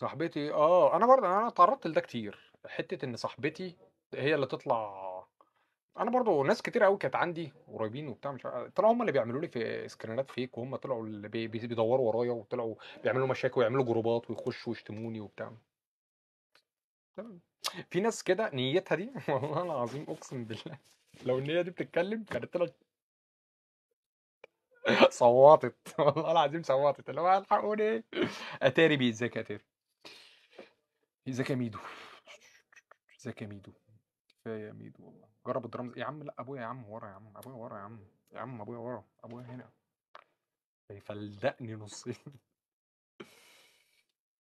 صاحبتي آه، أنا برضه أنا اتعرّضت لده كتير، حتّة إن صاحبتي هي اللي تطلع أنا برضه ناس كتيرة أوي كانت عندي قريبين وبتاع مش طلعوا هُم اللي بيعملوا لي في سكرينات fake وهُم طلعوا اللي بي بي بيدوّروا ورايا وطلعوا بيعملوا مشاكل ويعملوا جروبات ويخشوا يشتموني وبتاع. في ناس كده نيّتها دي والله العظيم أقسم بالله لو النيّة دي بتتكلم كانت طلعت صوّتت والله العظيم صوّتت اللي هو الحقوني أتاري بيه، إزيك يا أتاري؟ إزيك يا ميدو؟ إزيك يا ميدو؟ كفاية يا ميدو والله، جرّب الدرامز يا عم لأ أبويا يا عم ورا يا عم، أبويا ورا يا عم، يا عم أبويا ورا، أبويا هنا. هيفلدقني نُصّين.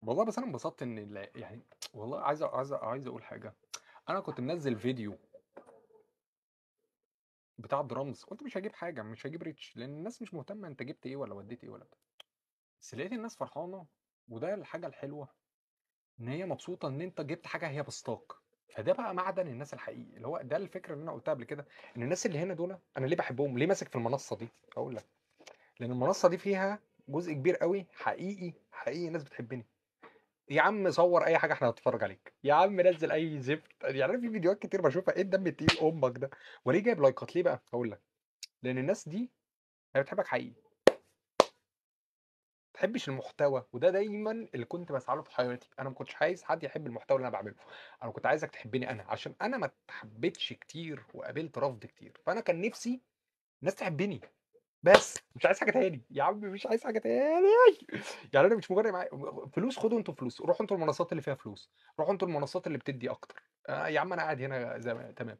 والله بس أنا انبسطت ال يعني والله عايز عايز عايز أقول حاجة، أنا كنت منزّل فيديو بتاع الدرامز، قُلت مش هاجيب حاجة، مش هاجيب reach لإن الناس مش مهتمة أنت جِبت إيه والّا ودّيت إيه والّا بتاع. بس لقيت الناس فرحانة وده الحاجة الحلوة، إن هي مبسوطة إن أنت جِبت حاجة هي باسطاك، فده بقى معدن الناس الحقيقي، اللي هو ده الفكرة اللي أنا قُلتها قبل كده، إن الناس اللي هنا دُولة أنا ليه باحبهم، ليه ماسك في المنصة دي؟ هاقول لك، لإن المنصة دي فيها جزء كبير أوي حقيقي، حقيقي ناس بتحبني. يا عم صوّر أي حاجة إحنا هنتفرّج عليك، يا عم نزّل أي زفت، يعني أنا في فيديوهات كتير باشوفها إيه الدم التقيل أمك ده، وليه جايب لايكات؟ ليه بقى؟ هاقول لك، لإن الناس دي هي بتحبك حقيقي. ما بتحبش المحتوى، وده دايمًا اللي كنت باسعى له في حياتي، أنا ما كنتش عايز حد يحب المحتوى اللي أنا باعمله، أنا كنت عايزك تحبني أنا، عشان أنا ما اتحبيتش كتير وقابلت رفض كتير، فأنا كان نفسي الناس تحبني، بس مش عايز حاجة تاني، يا عم مش عايز حاجة تاني، يعني أنا مش مفارق معايا. فلوس خدوا أنتم فلوس، روحوا أنتم المنصات اللي فيها فلوس، روحوا أنتم المنصات اللي بتدّي أكتر، آآ يا عم أنا قاعد هنا زي ما تمام.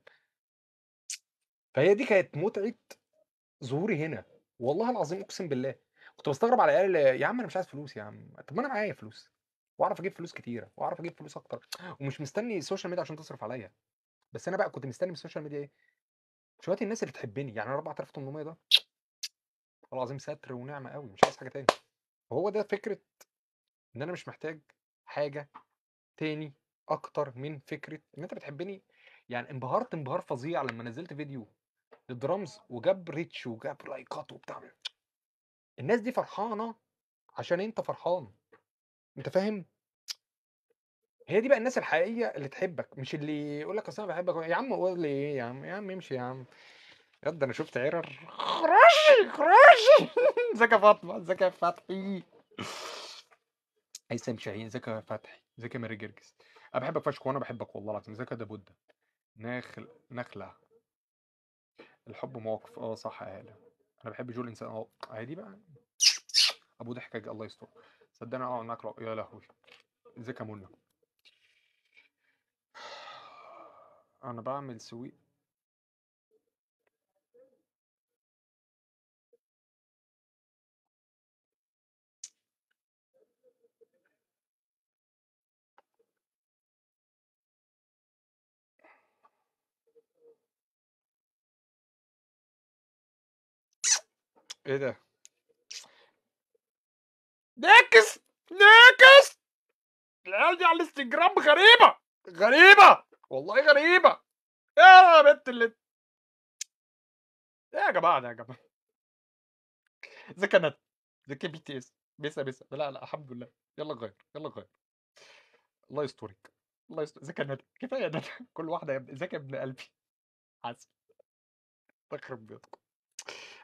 فهي دي كانت متعة ظهوري هنا، والله العظيم أقسم بالله، كنت باستغرب على العيال يا عم أنا مش عايز فلوس يا عم، طب ما أنا معايا فلوس، وأعرف أجيب فلوس كتيرة، وأعرف أجيب فلوس أكتر، ومش مستني ال social media عشان تصرف عليَّ، بس أنا بقى كنت مستني من ال social media إيه؟ شوية الناس اللي تحبني، يعني أنا 4800 ده والله العظيم ستر ونعمة أوي، مش عايز حاجة تاني، وهو ده فكرة إن أنا مش محتاج حاجة تاني أكتر من فكرة إن أنت بتحبني، يعني انبهرت انبهار فظيع لمّا نزّلت فيديو للدرامز وجاب reach وجاب لايكات وبتاع. الناس دي فرحانة عشان أنت فرحان، أنت فاهم؟ هي دي بقى الناس الحقيقية اللي تحبك، مش اللي يقول لك أصل أنا باحبك، يا عم قُل لي إيه يا عم، يا عم امشي يا عم، ده أنا شُفت عِرَر. خراشي، خراشي ازيك يا فاطمة، ازيك يا فتحي. هيثم شاهين، ازيك يا فتحي، ازيك يا ماري جرجس، أنا باحبك فشخ وأنا باحبك والله العظيم، ازيك يا دابودة، ناخل نخلة الحب مواقف، آه صح يا هالة، أنا باحب جو الإنسان آه، أهي دي بقى أبو ضحكة الله يسترها، صدّقني أقعد معاك يا لهوي! ازيك يا منى؟ أنا باعمل سوي إيه ده؟ ناكس، ناكس! العيال دي على الإنستجرام غريبة، غريبة، والله غريبة، يا بنت اللي إيه يا جماعة ده يا جماعة؟ ازيك يا ندى، ازيك يا BTS بِسا بِسا لا، لأ الحمد لله، يالّا نغيّر، يالّا نغيّر. الله يسترِك، الله يستر ازيك يا ندى، كفاية ندى، كل واحدة يا ازيك يا ابن قلبي؟ الله يخرب بيتكم.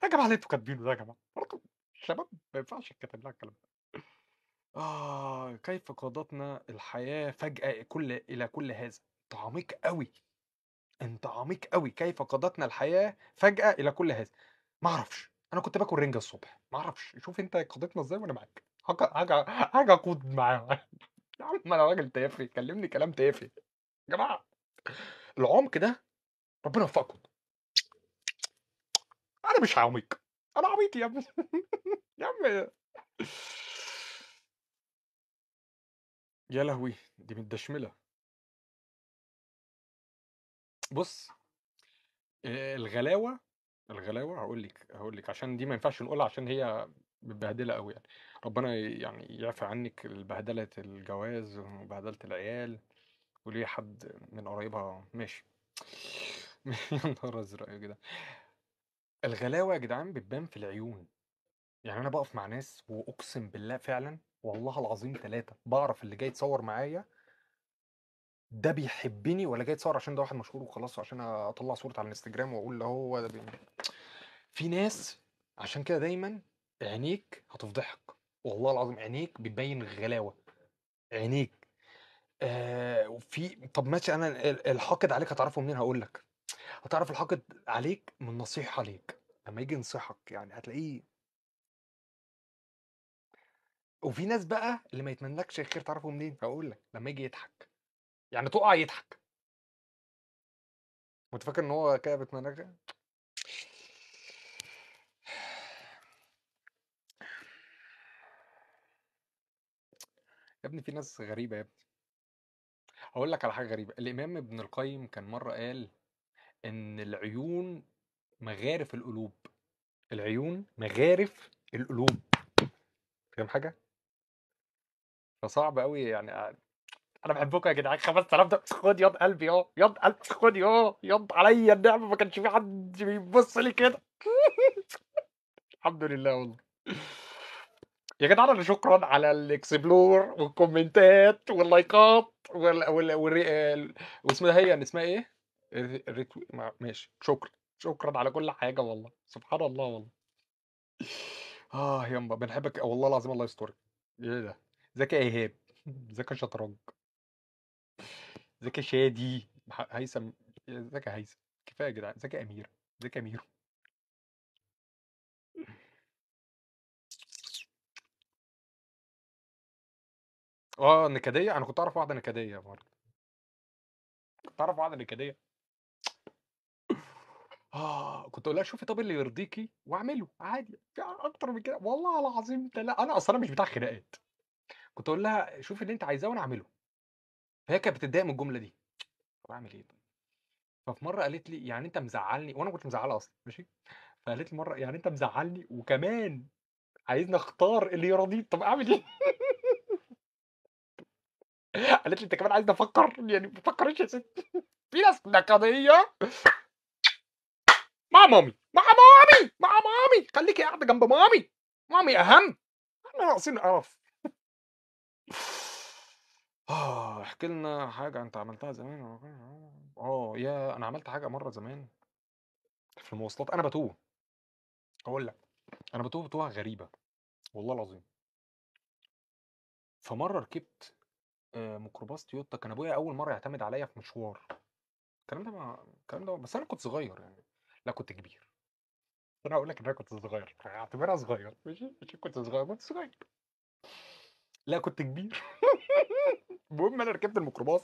يا جماعة اللي أنتم كاتبينه ده يا جماعة، برضه الشباب ما ينفعش يتكتب لها الكلام ده. آه، كيف قادتنا الحياة فجأة كل إلى كل هذا؟ أنت عميق أوي، أنت عميق أوي، كيف قادتنا الحياة فجأة إلى كل هذا؟ ما أعرفش، أنا كنت باكل رنجة الصبح، ما أعرفش، شوف أنت قادتنا إزاي وأنا معاك، هاج هاجي أقود معاهم. يا عم أنا راجل تافه، كلمني كلام تافه، يا جماعة العمق ده ربنا يوفقكم. مش عميق، أنا عبيط يا ابني يا عم يا لهوي! دي متدشملة. بُص آآ الغلاوة الغلاوة هاقول لِك، هاقول لِك عشان دي ما ينفعش نقولها عشان هي متبهدلة أوي يعني، ربنا يعني يعفي عنِّك ال بهدلة الجواز وبهدلة العيال، وليه حد من قرايبها ماشي. يا نهار أزرق يا جدعان! الغلاوة يا جدعان بتبان في العيون. يعني أنا بقف مع ناس وأقسم بالله فعلا والله العظيم ثلاثة بعرف اللي جاي يتصور معايا. ده بيحبني ولا جاي يتصور عشان ده واحد مشهور وخلاص عشان أطلع صورته على الإنستجرام وأقول له هو ده بي... في ناس عشان كده دايما عينيك هتفضحك. والله العظيم عينيك بتبين غلاوة عينيك. آه وفي طب ماشي ال- الحاقد عليك هتعرفه منين؟ هقول لك. هتعرف الحاقد عليك من نصيحة عليك لما يجي ينصحك يعني هتلاقيه وفي ناس بقى اللي ما يتمنلكش الخير تعرفه منين؟ هقول لك لما يجي يضحك. يعني تقع يضحك. وانت فاكر ان هو كده بيتمنلك يا ابني في ناس غريبة يا ابني. هقول لك على حاجة غريبة. الإمام ابن القيم كان مرة قال إن العيون مغارف القلوب العيون مغارف القلوب فاهم حاجة؟ فصعب قوي يعني أنا بحبكم يا جدعان 5000 ده خد ياض قلبي أهو ياض قلبي خد ياض ياض عليا النعمة ما كانش في حد بيبص لي كده الحمد لله والله يا جدعان أنا شكرا على ال explore والكومنتات واللايكات وال وال وال ال- واسمها هي اسمها إيه؟ ما- ماشي. شكرا شكرا على كل حاجة والله. سبحان الله والله. آه يا بنحبك والله العظيم الله يسترك. إيه ده؟ يا إيهاب. يا شطرنج. يا شادي. هيثم يا هيثم. كفاية يا جدعان. يا أمير. يا أمير. آه نكدية؟ أنا كنت أعرف واحدة نكدية برضه. كنت أعرف واحدة نكدية. آه كنت أقول لها شوفي طب اللي يرضيكي واعمله عادي في أكتر من كده والله العظيم لا أنا أصلا مش بتاع خناقات. كنت أقول لها شوفي اللي أنت عايزاه وأنا أعمله. فهي كانت بتتضايق من الجملة دي. طب أعمل إيه؟ ففي مرة قالت لي يعني أنت مزعلني وأنا كنت مزعلها أصلا ماشي؟ فقالت لي مرة يعني أنت مزعلني وكمان عايزني أختار اللي يرضيك طب أعمل إيه؟ قالت لي أنت كمان عايز أفكر يعني ما تفكريش يا ست في ناس نكديه مع مامي مع مامي مع مامي. خليكي قاعدة جنب مامي. مامي أهم. إحنا ناقصين قرف آه احكي لنا حاجة أنت عملتها زمان. آه يا أنا عملت حاجة مرة زمان في المواصلات. أنا بتوه. أقول لك. أنا بتوه بتوه غريبة. والله العظيم. فمرة ركبت آه، ميكروباص تويوتا. كان أبويا أول مرة يعتمد عليا في مشوار. الكلام ده ما الكلام ده بس أنا كنت صغير يعني. لا كنت كبير. أنا هقول لك إن أنا كنت صغير اعتبرها صغير ماشي؟ ماشي كنت صغير كنت صغير. لا كنت كبير. المهم أنا ركبت الميكروباص.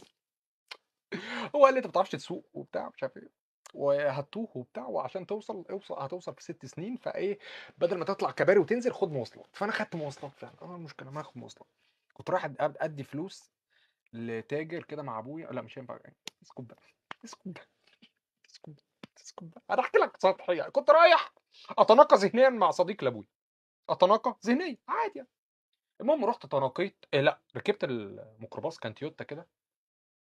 هو قال لي أنت ما بتعرفش تسوق وبتاع مش عارف إيه وهتوه وبتاع وعشان توصل أوصل هتوصل في ست سنين فإيه بدل ما تطلع كباري وتنزل خد مواصلات. فأنا خدت مواصلات فعلا. آه المشكلة ما اخد مواصلات. كنت رايح أدي فلوس لتاجر كده مع أبويا لا مش هينفع اسكت بقى اسكت بقى اسكت أنا أحكي لك سطحية. كنت رايح أتناقى ذهنيا مع صديق لابويا أتناقى ذهنيا عادي يعني. المهم رحت تناقيت إيه لأ ركبت الميكروباص كان تويوتا كده.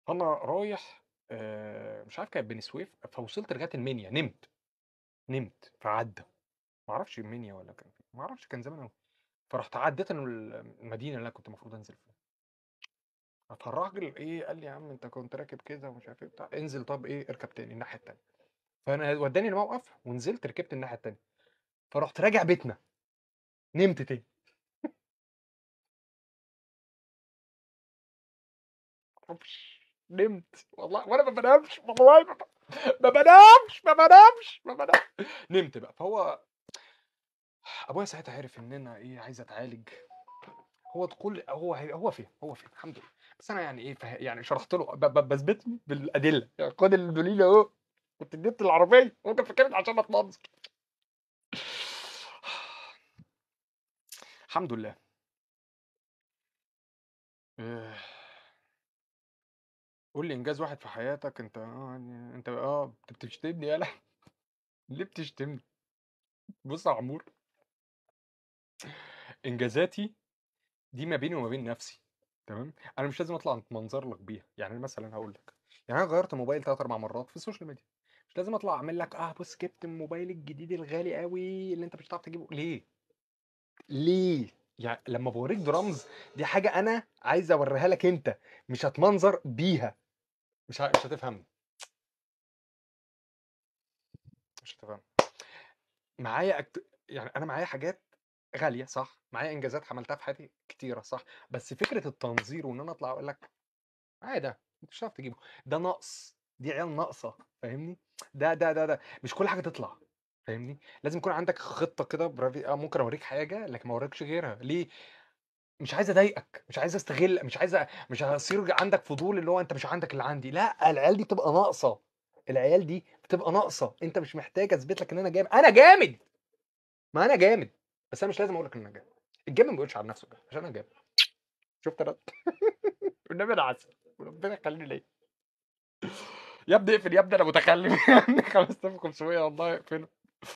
فانا رايح آه، مش عارف كانت بني سويف فوصلت لغايه المنيا. نمت. نمت. فعدى. ما أعرفش المنيا ولا كان ما أعرفش كان زمان قوي فرحت عديت المدينة اللي أنا كنت المفروض أنزل فيها. فالراجل إيه قال لي يا عم أنت كنت راكب كده ومش عارف إيه بتاع. انزل طب إيه اركب تاني الناحية التانية. فأنا وداني الموقف ونزلت ركبت الناحية التانية فرحت راجع بيتنا. نمت تاني. نمت. والله وأنا ما بنامش. والله ما بنامش ما بنامش ما بنامش. نمت بقى. فهو أبويا ساعتها عرف ان أنا إيه عايز أتعالج. هو كل هو هو فين؟ هو فين؟ الحمد لله. بس أنا يعني إيه. يعني شرحت له. بثبت له بالأدلة. يعني خد الدليل أهو. كنت جبت العربية كان فاكرني عشان اتنظر الحمد لله. آه، قول لي إنجاز واحد في حياتك أنت آه يعني أنت آه أنت بتشتمني يالا. ليه بتشتمني؟ بص يا عمور. إنجازاتي دي ما بيني وما بين نفسي تمام؟ أنا مش لازم أطلع اتمنظر لك بيها. يعني مثلا هقول لك يعني أنا غيرت الموبايل ثلاث أربع مرات في السوشيال ميديا. مش لازم أطلع أعمل لك آه بص جبت الموبايل الجديد الغالي قوي اللي أنت مش هتعرف تجيبه. ليه؟ ليه؟ يعني لما بوريك درامز دي حاجة أنا عايز أوريها لك أنت مش هتمنظر بيها. مش ه... مش هتفهم. مش هتفهم. معايا أكت... يعني أنا معايا حاجات غالية صح؟ معايا إنجازات عملتها في حياتي كتيرة صح؟ بس فكرة التنظير وإن أنا أطلع أقول لك عادي مش هتعرف تجيبه. ده نقص. دي عيال ناقصة فاهمني؟ ده ده ده ده مش كل حاجة تطلع فاهمني؟ لازم يكون عندك خطة كده برافي آه ممكن أوريك حاجة لكن ما أوريكش غيرها. ليه؟ مش عايز أضايقك مش عايز أستغل مش عايز مش هيصير عندك فضول اللي هو أنت مش عندك اللي عندي. لأ العيال دي بتبقى ناقصة. العيال دي بتبقى ناقصة. أنت مش محتاج أثبت لك إن أنا جامد. أنا جامد! ما أنا جامد! بس أنا مش لازم أقول لك إن أنا جامد. الجامد ما بيقولش على نفسه جامد عشان أنا جامد. شفت أنا والنبي أنا عسل وربنا يخليني ليه يا ابني اقفل يا ابني أنا متكلم يا ابني 5500 والله اقفله